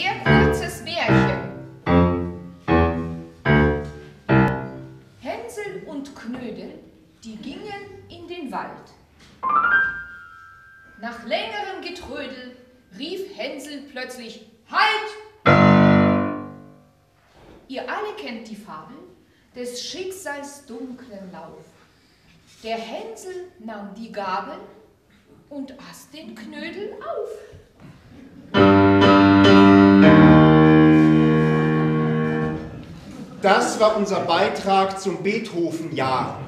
sehr kurzes Märchen. Hänsel und Knödel, die gingen in den Wald. Nach längerem Getrödel rief Hänsel plötzlich Halt! Ihr alle kennt die Fabel des Schicksals dunklen Lauf. Der Hänsel nahm die Gabel und aß den Knödel auf. Das war unser Beitrag zum Beethoven-Jahr.